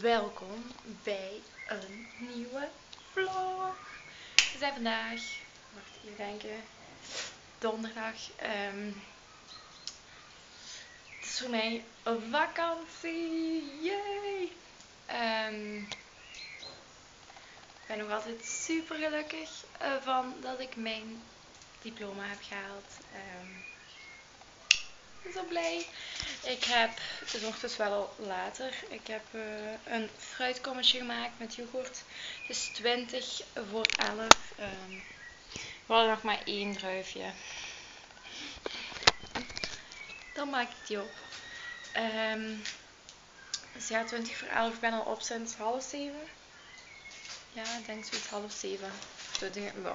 Welkom bij een nieuwe vlog. We zijn vandaag, wacht even denken, donderdag. ehm, het is voor mij vakantie, yay! Ehm, ik ben nog altijd super gelukkig eh, van dat ik mijn diploma heb gehaald. Ben zo blij. Ik heb, het is ochtends wel al later, ik heb eh, een fruitkommetje gemaakt met yoghurt. Het is 20 voor 11. ehm, we hadden nog maar één druifje. Dan maak ik die op. Ehm, dus ja, 20 voor 11. Ik ben al op sinds half 7. Ja, ik denk zoiets half 7. Zo well,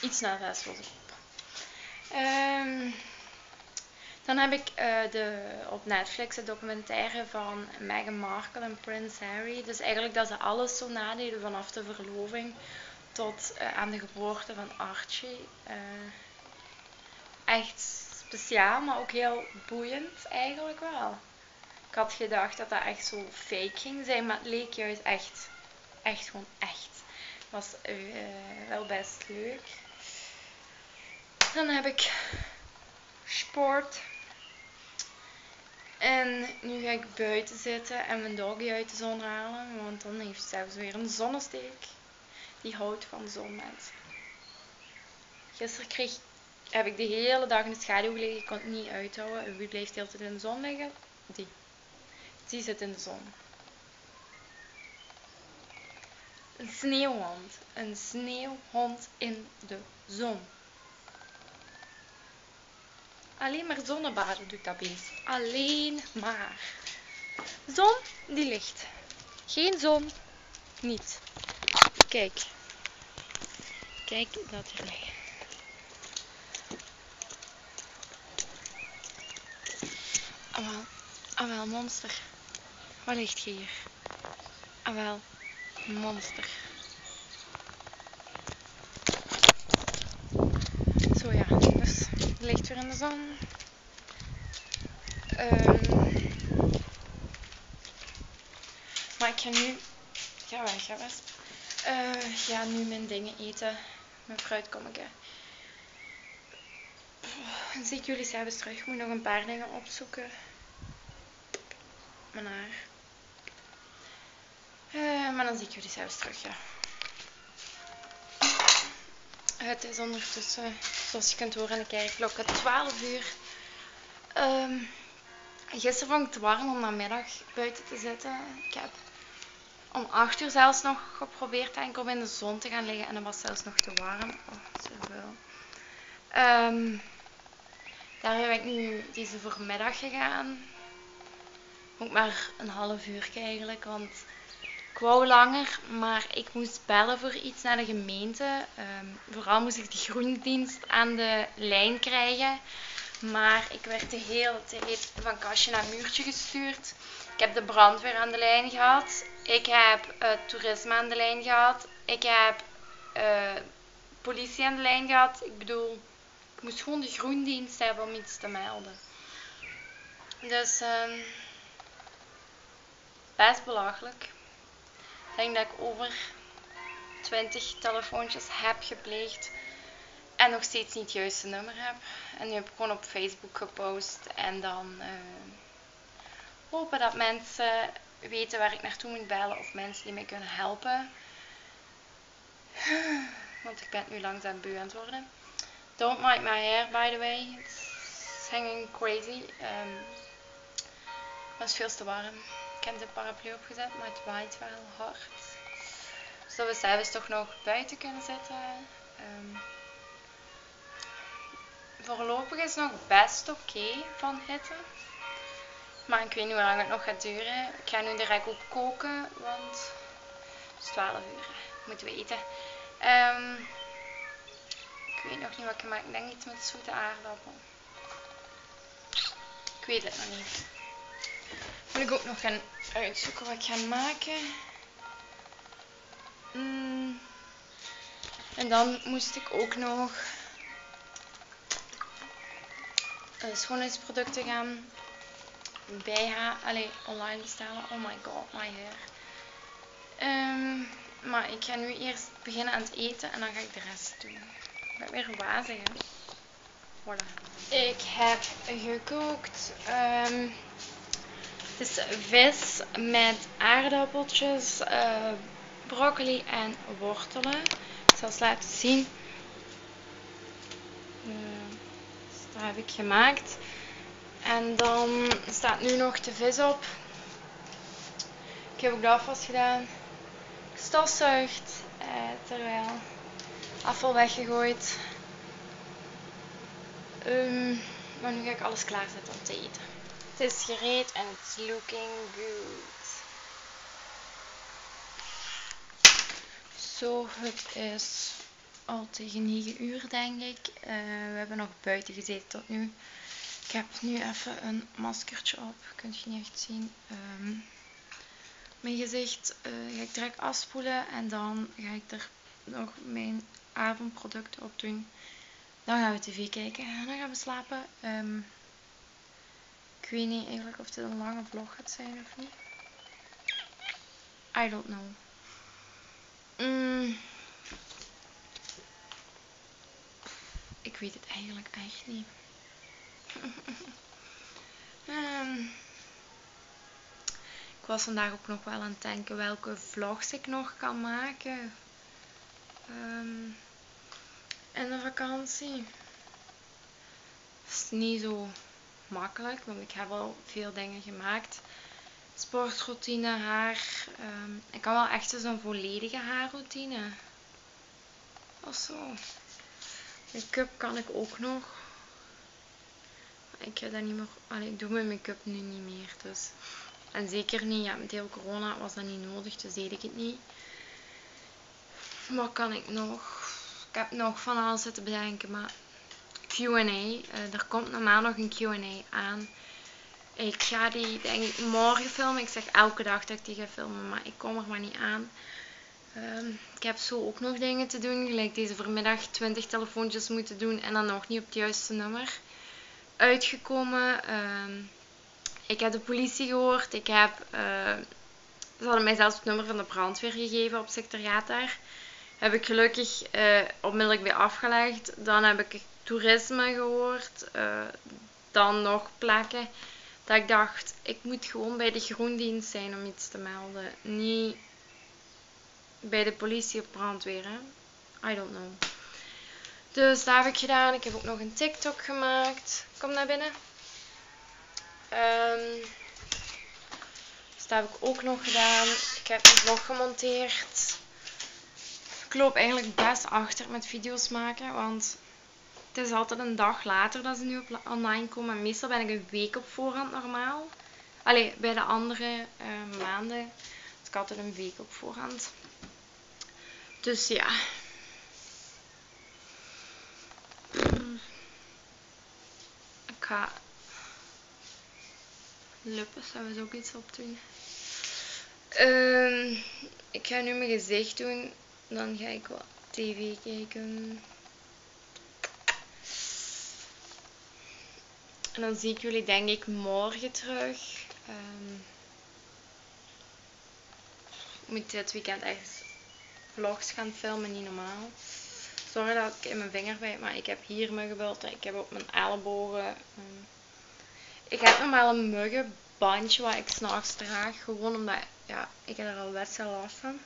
iets na zes was ik op. Ehm, dan heb ik eh, de, op Netflix de documentaire van Meghan Markle en Prins Harry. Dus eigenlijk dat ze alles zo nadeden vanaf de verloving tot eh, aan de geboorte van Archie. Eh, echt speciaal, maar ook heel boeiend eigenlijk wel. Ik had gedacht dat dat echt zo fake ging zijn, maar het leek juist echt, echt gewoon echt. Was eh, wel best leuk. Dan heb ik sport. En nu ga ik buiten zitten en mijn doggy uit de zon halen, want dan heeft ze zelfs weer een zonnesteek. Die houdt van zon. Gisteren kreeg, heb ik de hele dag in de schaduw gelegen, ik kon het niet uithouden. En wie blijft de in de zon liggen? Die. Die zit in de zon. Een sneeuwhond. Een sneeuwhond in de zon. Alleen maar zonnebaden doet dat beest. Alleen maar. Zon, die ligt. Geen zon, niet. Kijk. Kijk dat er ligt. Awel, awel, monster. Wat ligt hier? Awel, monster. Zo ja, dus ligt weer in de zon. Ehm, maar ik ga nu. Ga weg, ga weg. Eh, ga nu mijn dingen eten. Mijn fruitkommetje. Dan zie ik jullie s'avonds terug. Ik moet nog een paar dingen opzoeken. Mijn haar. Eh, maar dan zie ik jullie s'avonds terug, ja. Het is ondertussen, zoals je kunt horen, in de kerkklokken 12 uur. Ehm, gisteren vond ik het warm om namiddag buiten te zitten. Ik heb om 8 uur zelfs nog geprobeerd enkel in de zon te gaan liggen en het was zelfs nog te warm. Oh, zoveel. Ehm daar ben ik nu deze voormiddag gegaan. Ook maar een half uur eigenlijk, want ik wou langer, maar ik moest bellen voor iets naar de gemeente. Ehm, vooral moest ik de groendienst aan de lijn krijgen. Maar ik werd de hele tijd van kastje naar muurtje gestuurd. Ik heb de brandweer aan de lijn gehad. Ik heb uh, toerisme aan de lijn gehad. Ik heb uh, politie aan de lijn gehad. Ik bedoel, ik moest gewoon de groendienst hebben om iets te melden. Dus um, best belachelijk. Ik denk dat ik over 20 telefoontjes heb gepleegd en nog steeds niet het juiste nummer heb. En nu heb ik gewoon op Facebook gepost en dan uh, hopen dat mensen weten waar ik naartoe moet bellen of mensen die mij kunnen helpen. Want ik ben nu langzaam beu worden. Don't mind my hair by the way. It's hanging crazy. Um, het is veel te warm. Ik heb de paraplu opgezet, maar het waait wel hard. Zodat we s'avonds toch nog buiten kunnen zitten. Um, voorlopig is het nog best oké van hitte. Maar ik weet niet hoe lang het nog gaat duren. Ik ga nu direct ook koken, want het is 12 uur. Moeten we eten. Um, ik weet nog niet wat gemaakt. Ik denk iets met zoete aardappel. Ik weet het nog niet. Moet ik ook nog gaan uitzoeken wat ik ga maken. Mm. En dan moest ik ook nog schoonheidsproducten gaan bij haar, online bestellen. Oh my god, my hair. Um, maar ik ga nu eerst beginnen aan het eten en dan ga ik de rest doen. Ik ben weer wazig, hè. Voilà. Ik heb gekookt. Het is vis met aardappeltjes, uh, broccoli en wortelen. Ik zal het laten zien. Dus dat heb ik gemaakt. En dan staat nu nog de vis op. Ik heb ook de afwas gedaan. Stofzuigd. Eh, terwijl afval weggegooid. Um, maar nu ga ik alles klaarzetten om te eten. Het is gereed en it's looking good. Zo, het is al tegen 9 uur denk ik. Uh, we hebben nog buiten gezeten tot nu. Ik heb nu even een maskertje op. Kunt je niet echt zien. Um, mijn gezicht uh, ga ik direct afspoelen. En dan ga ik er nog mijn avondproducten op doen. Dan gaan we tv kijken. En dan gaan we slapen. Um, ik weet niet eigenlijk of dit een lange vlog gaat zijn of niet. I don't know. Mm. Weet het eigenlijk echt niet. um, ik was vandaag ook nog wel aan het denken welke vlogs ik nog kan maken. Um, in de vakantie. Is niet zo makkelijk, want ik heb al veel dingen gemaakt. Sportroutine, haar. Um, ik kan wel echt zo'n volledige haarroutine. Of zo. Make-up kan ik ook nog. Ik ga dat niet meer. Allee, ik doe mijn make-up nu niet meer. Dus. En zeker niet, ja, met heel corona was dat niet nodig, dus deed ik het niet. Wat kan ik nog? Ik heb nog van alles zitten bedenken, maar Q&A. Uh, er komt normaal nog een Q&A aan. Ik ga die denk ik morgen filmen. Ik zeg elke dag dat ik die ga filmen, maar ik kom er maar niet aan. Um, ik heb zo ook nog dingen te doen. Gelijk deze vanmiddag 20 telefoontjes moeten doen en dan nog niet op het juiste nummer uitgekomen. Um, ik heb de politie gehoord. Ik heb, uh, ze hadden mij zelfs het nummer van de brandweer gegeven op secretariaat daar. Heb ik gelukkig uh, onmiddellijk weer afgelegd. Dan heb ik toerisme gehoord. Uh, dan nog plekken. Dat ik dacht, ik moet gewoon bij de groendienst zijn om iets te melden. Niet bij de politie of brandweer. Hè? I don't know. Dus dat heb ik gedaan. Ik heb ook nog een TikTok gemaakt. Kom naar binnen. Um, dus dat heb ik ook nog gedaan. Ik heb een vlog gemonteerd. Ik loop eigenlijk best achter met video's maken. Want het is altijd een dag later dat ze nu op online komen. Meestal ben ik een week op voorhand normaal. Allee, bij de andere uh, maanden. Dus ik altijd een week op voorhand. Dus ja. Ik ga lippen, we ook iets op doen. Um, ik ga nu mijn gezicht doen. Dan ga ik wat tv kijken. En dan zie ik jullie denk ik morgen terug. Um, ik moet dit weekend echt vlogs gaan filmen, niet normaal. Sorry dat ik in mijn vinger bijt, maar ik heb hier muggenbulten. Ik heb op mijn ellebogen. Um, ik heb normaal een muggenbandje wat ik s'nachts draag. Gewoon omdat, ja, ik heb er al best wel last van.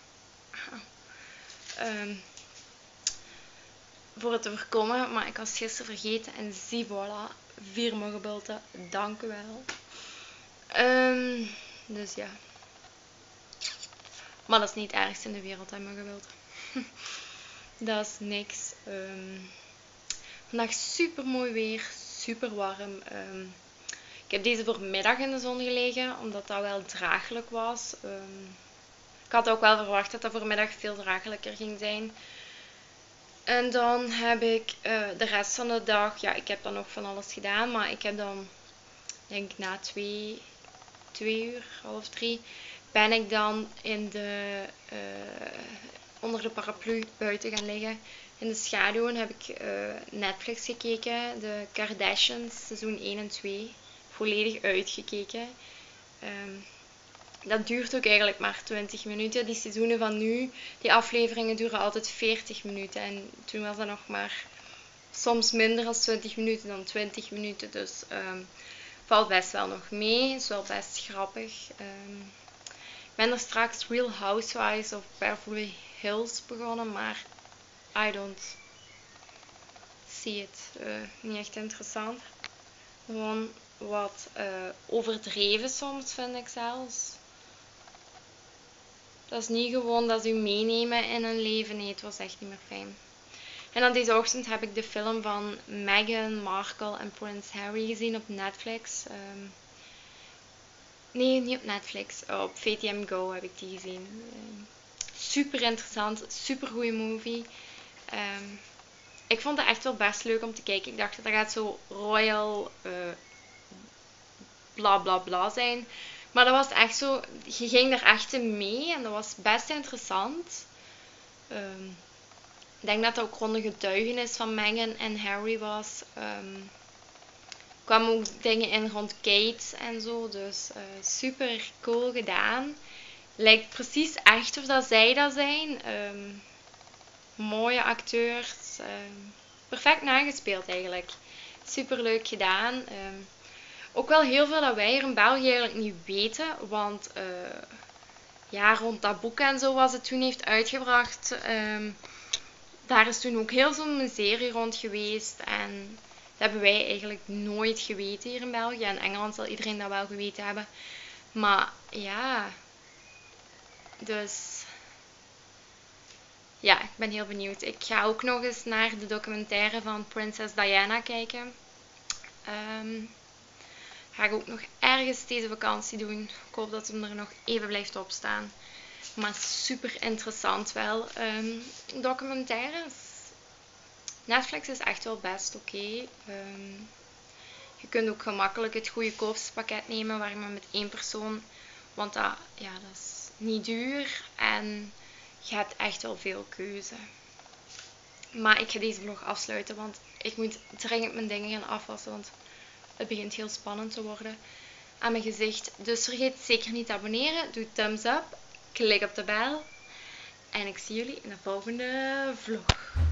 Um, voor het te voorkomen, maar ik was gisteren vergeten en zie voilà, vier muggenbulten. Dank u wel. Um, dus ja. Maar dat is niet het ergste in de wereld, hè, muggenbulten. dat is niks. Um, vandaag super mooi weer, super warm. Um, ik heb deze voormiddag in de zon gelegen, omdat dat wel draaglijk was. Um, ik had ook wel verwacht dat dat voormiddag veel draaglijker ging zijn. En dan heb ik eh, de rest van de dag, ja, ik heb dan nog van alles gedaan, maar ik heb dan, denk ik na twee, twee uur, half drie, ben ik dan in de, uh, onder de paraplu buiten gaan liggen. In de schaduwen heb ik uh, Netflix gekeken, de Kardashians, seizoen 1 en 2, volledig uitgekeken. Um, dat duurt ook eigenlijk maar 20 minuten. Die seizoenen van nu, die afleveringen duren altijd 40 minuten. En toen was dat nog maar soms minder dan 20 minuten dan 20 minuten. Dus um, valt best wel nog mee. Is wel best grappig. Um, ben er straks Real Housewives of Beverly Hills begonnen, maar I don't see it. Uh, niet echt interessant. Gewoon wat uh, overdreven soms, vind ik zelfs. Dat is niet gewoon dat ze u meenemen in een leven. Nee, het was echt niet meer fijn. En dan deze ochtend heb ik de film van Meghan Markle en Prince Harry gezien op Netflix. Um, nee, niet op Netflix. op VTM Go heb ik die gezien. Um, super interessant, super goede movie. Um, ik vond het echt wel best leuk om te kijken. Ik dacht dat gaat zo royal uh, bla bla bla zijn. Maar dat was echt zo, je ging er echt mee en dat was best interessant. Um, ik denk dat dat ook rond de getuigenis van Meghan en Harry was. Um, kwamen ook dingen in rond Kate en zo. Dus uh, super cool gedaan. Lijkt precies echt of dat zij dat zijn. Um, mooie acteurs. perfect nagespeeld eigenlijk. Super leuk gedaan. Um, ook wel heel veel dat wij hier in België eigenlijk niet weten. Want uh, ja, rond dat boek en zo was het toen heeft uitgebracht. Daar is toen ook heel veel miserie rond geweest. En dat hebben wij eigenlijk nooit geweten hier in België. In Engeland zal iedereen dat wel geweten hebben. Maar ja, dus ja, ik ben heel benieuwd. Ik ga ook nog eens naar de documentaire van Prinses Diana kijken. Um, ga ik ook nog ergens deze vakantie doen. Ik hoop dat hem er nog even blijft opstaan. Maar super interessant wel. Um, documentaires. Netflix is echt wel best oké. Um, je kunt ook gemakkelijk het goedkoopste nemen waar je met één persoon. Want dat, ja, dat is niet duur en je hebt echt wel veel keuze. Maar ik ga deze vlog afsluiten, want ik moet dringend mijn dingen gaan afwassen. Want het begint heel spannend te worden aan mijn gezicht. Dus vergeet zeker niet te abonneren. Doe thumbs up. Klik op de bel. En ik zie jullie in de volgende vlog.